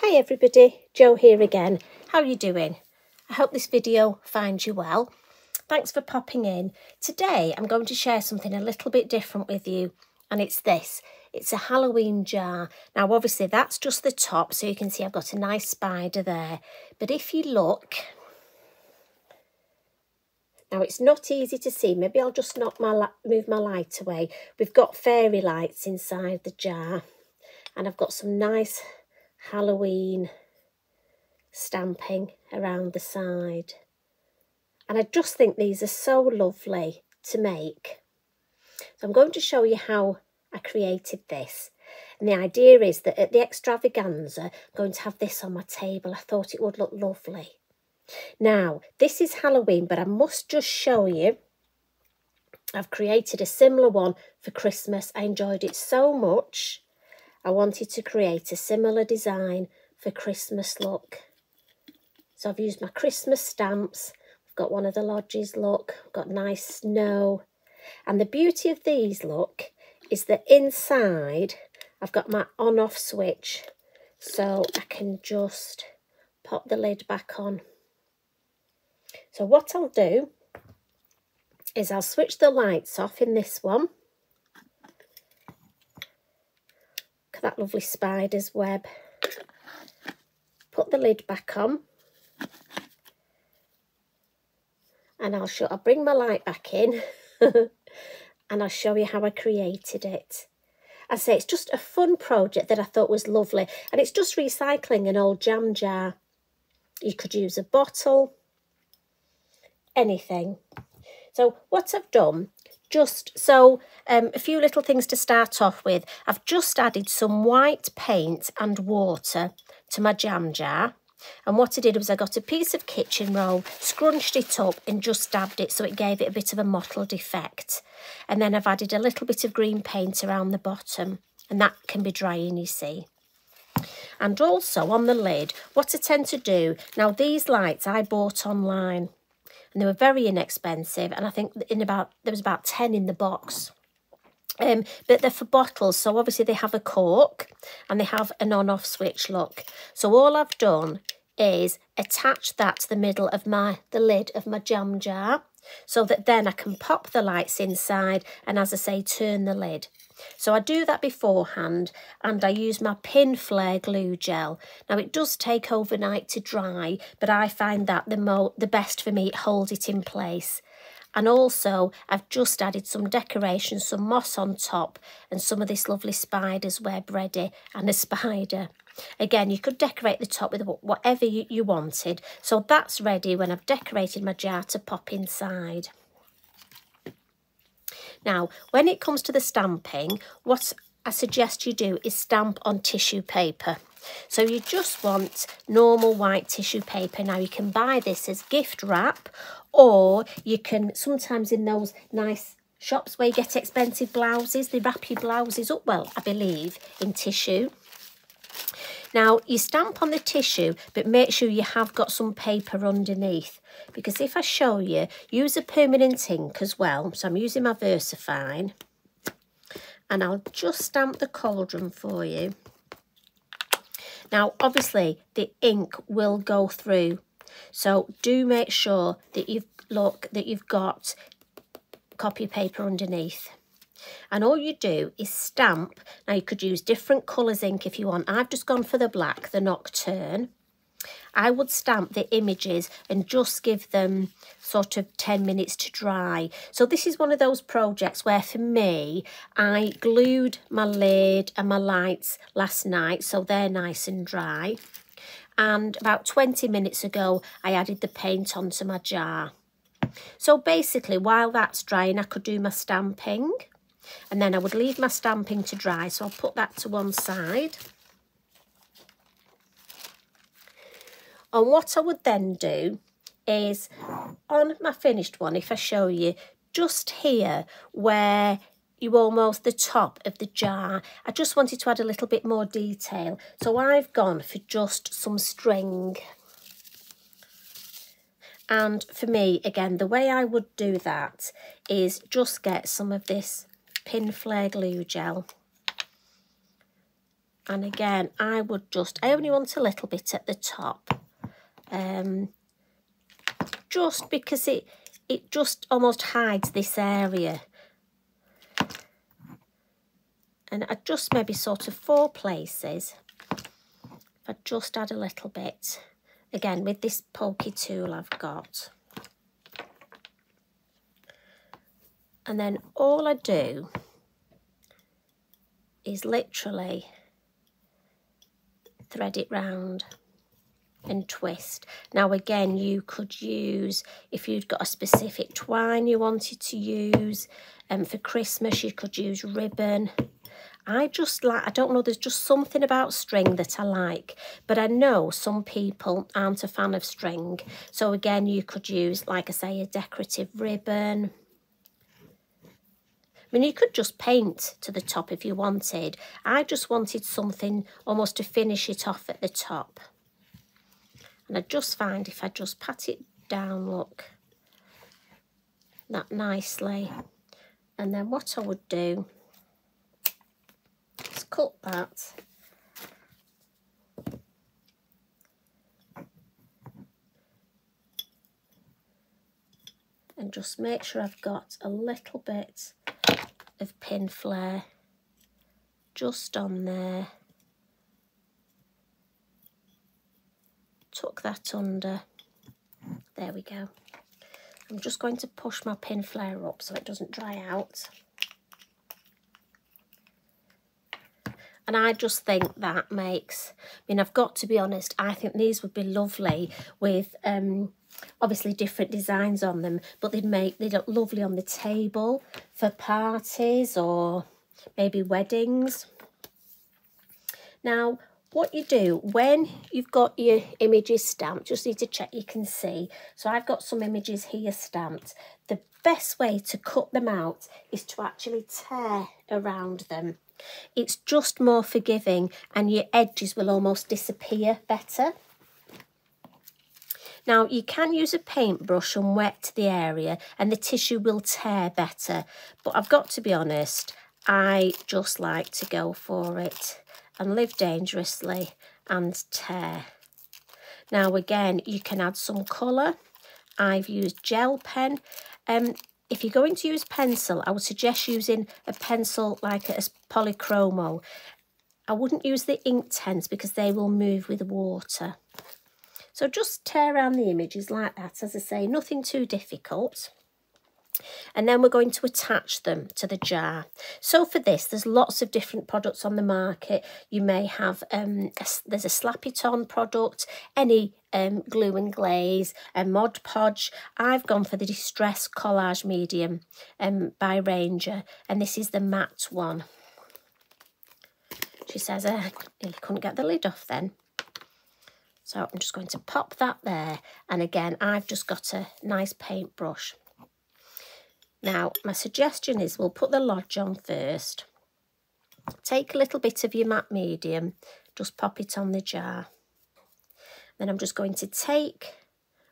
Hi everybody, Jo here again. How are you doing? I hope this video finds you well. Thanks for popping in. Today I'm going to share something a little bit different with you and it's this. It's a Halloween jar. Now obviously that's just the top so you can see I've got a nice spider there. But if you look, now it's not easy to see. Maybe I'll just knock my move my light away. We've got fairy lights inside the jar and I've got some nice Halloween stamping around the side. And I just think these are so lovely to make. So I'm going to show you how I created this. And the idea is that at the extravaganza, I'm going to have this on my table. I thought it would look lovely. Now, this is Halloween, but I must just show you. I've created a similar one for Christmas. I enjoyed it so much. I wanted to create a similar design for Christmas look. So I've used my Christmas stamps. I've got one of the lodges look. I've got nice snow. And the beauty of these look is that inside I've got my on off switch. So I can just pop the lid back on. So what I'll do is I'll switch the lights off in this one. At that lovely spider's web. Put the lid back on. And I'll show, I'll bring my light back in and I'll show you how I created it. I say it's just a fun project that I thought was lovely and it's just recycling an old jam jar. You could use a bottle, anything. So what I've done just so um, a few little things to start off with. I've just added some white paint and water to my jam jar. And what I did was I got a piece of kitchen roll, scrunched it up and just dabbed it so it gave it a bit of a mottled effect. And then I've added a little bit of green paint around the bottom and that can be drying, you see. And also on the lid, what I tend to do, now these lights I bought online and they were very inexpensive. And I think in about there was about 10 in the box. Um, but they're for bottles, so obviously they have a cork and they have an on-off switch look. So all I've done is attach that to the middle of my the lid of my jam jar so that then I can pop the lights inside and as I say turn the lid. So I do that beforehand and I use my Pinflair glue gel. Now it does take overnight to dry, but I find that the, mo the best for me, it holds it in place. And also, I've just added some decoration, some moss on top, and some of this lovely spider's web ready, and a spider. Again, you could decorate the top with whatever you, you wanted. So that's ready when I've decorated my jar to pop inside. Now, when it comes to the stamping, what I suggest you do is stamp on tissue paper. So you just want normal white tissue paper. Now you can buy this as gift wrap or you can sometimes in those nice shops where you get expensive blouses, they wrap your blouses up, well, I believe, in tissue. Now, you stamp on the tissue, but make sure you have got some paper underneath. Because if I show you, use a permanent ink as well. So I'm using my VersaFine. And I'll just stamp the cauldron for you. Now, obviously, the ink will go through. So do make sure that you've look that you've got copy paper underneath and all you do is stamp. Now you could use different colours ink if you want. I've just gone for the black, the Nocturne. I would stamp the images and just give them sort of 10 minutes to dry. So this is one of those projects where for me, I glued my lid and my lights last night so they're nice and dry. And about 20 minutes ago, I added the paint onto my jar. So basically, while that's drying, I could do my stamping and then I would leave my stamping to dry so I'll put that to one side and what I would then do is on my finished one if I show you just here where you almost the top of the jar I just wanted to add a little bit more detail. So I've gone for just some string. And for me again the way I would do that is just get some of this Pinflair glue gel. And again, I would just, I only want a little bit at the top. Um, just because it, it just almost hides this area. And I just maybe sort of four places. I just add a little bit. Again, with this pokey tool I've got. And then all I do is literally thread it round and twist. Now again, you could use, if you'd got a specific twine you wanted to use, and um, for Christmas you could use ribbon. I just like, I don't know, there's just something about string that I like. But I know some people aren't a fan of string. So again, you could use, like I say, a decorative ribbon. I mean, you could just paint to the top if you wanted. I just wanted something almost to finish it off at the top. And I just find if I just pat it down, look, that nicely. And then what I would do is cut that. And just make sure I've got a little bit of Pinflair just on there. Tuck that under. There we go. I'm just going to push my Pinflair up so it doesn't dry out. And I just think that makes, I mean, I've got to be honest, I think these would be lovely with um, obviously different designs on them, but they'd make, they'd look lovely on the table for parties or maybe weddings. Now, what you do when you've got your images stamped, just need to check you can see. So I've got some images here stamped. The best way to cut them out is to actually tear around them. It's just more forgiving and your edges will almost disappear better. Now you can use a paintbrush and wet the area and the tissue will tear better. But I've got to be honest, I just like to go for it and live dangerously and tear. Now again, you can add some colour. I've used gel pen. Um, if you're going to use pencil, I would suggest using a pencil like a polychromo. I wouldn't use the Inktense because they will move with water. So just tear around the images like that, as I say, nothing too difficult. And then we're going to attach them to the jar. So for this, there's lots of different products on the market. You may have, um, a, there's a Slap It On product, any um, glue and glaze, a Mod Podge. I've gone for the Distress Collage Medium um, by Ranger, and this is the matte one. She says, uh, you couldn't get the lid off then. So I'm just going to pop that there. And again, I've just got a nice paintbrush. Now, my suggestion is we'll put the lodge on first. Take a little bit of your matte medium, just pop it on the jar. Then I'm just going to take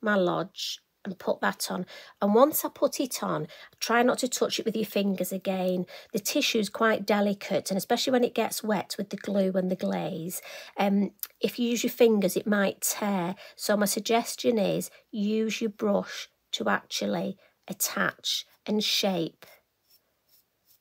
my lodge and put that on. And once I put it on, try not to touch it with your fingers again. The tissue is quite delicate, and especially when it gets wet with the glue and the glaze, um, if you use your fingers, it might tear. So my suggestion is use your brush to actually attach and shape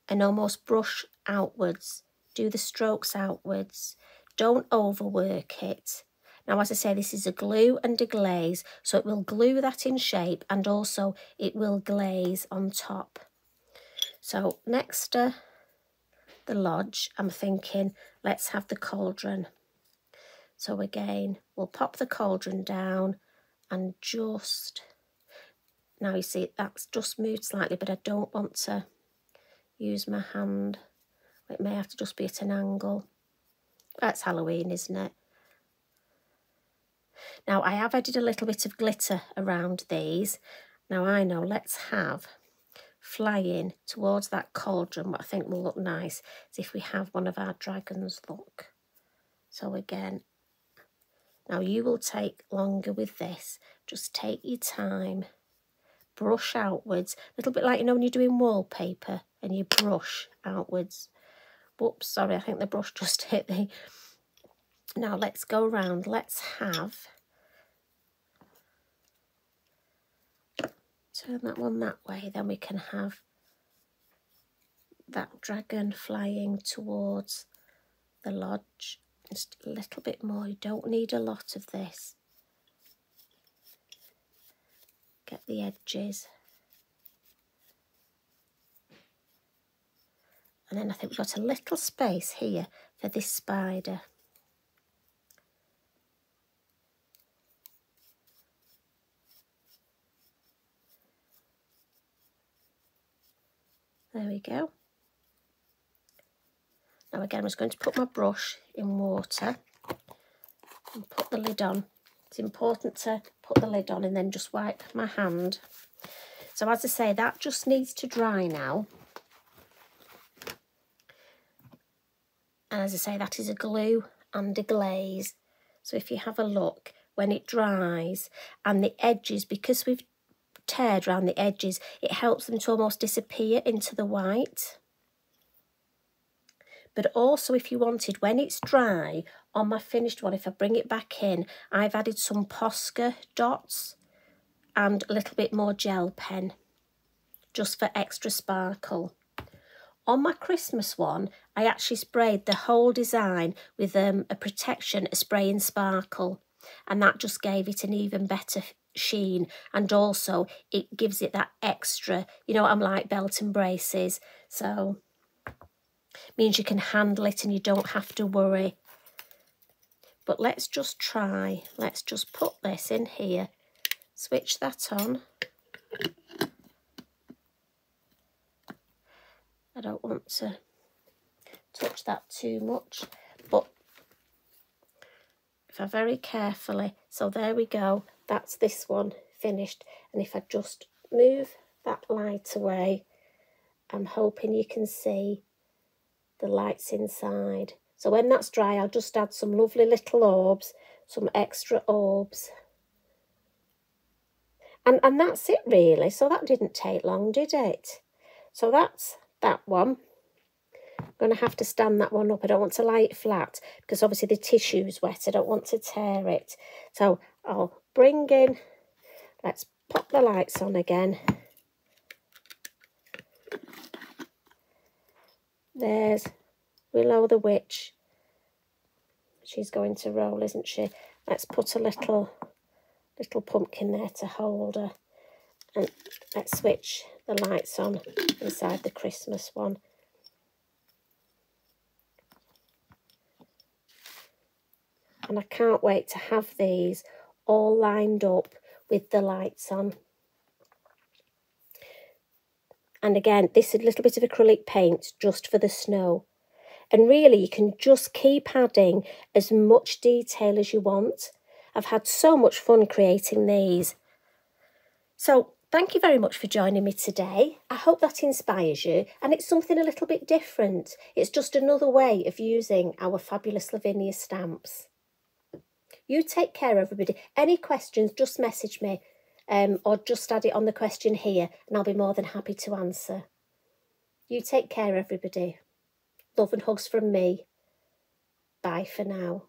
and almost brush outwards. Do the strokes outwards. Don't overwork it. Now, as I say, this is a glue and a glaze, so it will glue that in shape and also it will glaze on top. So next to the lodge, I'm thinking, let's have the cauldron. So again, we'll pop the cauldron down and just, now you see that's just moved slightly, but I don't want to use my hand. It may have to just be at an angle. That's Halloween, isn't it? Now I have added a little bit of glitter around these. Now I know, let's have flying towards that cauldron, what I think will look nice is if we have one of our dragons, look. So again, now you will take longer with this. Just take your time, brush outwards, a little bit like, you know, when you're doing wallpaper and you brush outwards. Whoops, sorry, I think the brush just hit the... Now let's go around. Let's have... Turn that one that way, then we can have that dragon flying towards the lodge. Just a little bit more. You don't need a lot of this. Get the edges. And then I think we've got a little space here for this spider. There we go. Now again, I'm just going to put my brush in water and put the lid on. It's important to put the lid on and then just wipe my hand. So as I say, that just needs to dry now. And as I say, that is a glue and a glaze. So if you have a look, when it dries and the edges, because we've teared around the edges, it helps them to almost disappear into the white. But also if you wanted, when it's dry, on my finished one, if I bring it back in, I've added some Posca dots and a little bit more gel pen, just for extra sparkle. On my Christmas one, I actually sprayed the whole design with um, a protection, a spray and sparkle, and that just gave it an even better sheen and also it gives it that extra, you know I'm like, belt and braces, so means you can handle it and you don't have to worry. But let's just try, let's just put this in here, switch that on. I don't want to touch that too much, but if I very carefully, so there we go, that's this one finished. And if I just move that light away, I'm hoping you can see the lights inside. So when that's dry, I'll just add some lovely little orbs, some extra orbs. And, and that's it really. So that didn't take long, did it? So that's that one. I'm going to have to stand that one up. I don't want to lie it flat because obviously the tissue's wet. I don't want to tear it. So I'll bring in, let's pop the lights on again. There's Willow the Witch. She's going to roll, isn't she? Let's put a little little pumpkin there to hold her. And let's switch the lights on inside the Christmas one. And I can't wait to have these all lined up with the lights on. And again, this is a little bit of acrylic paint just for the snow. And really, you can just keep adding as much detail as you want. I've had so much fun creating these. So thank you very much for joining me today. I hope that inspires you and it's something a little bit different. It's just another way of using our fabulous Lavinia stamps. You take care, everybody. Any questions, just message me um, or just add it on the question here and I'll be more than happy to answer. You take care, everybody. Love and hugs from me. Bye for now.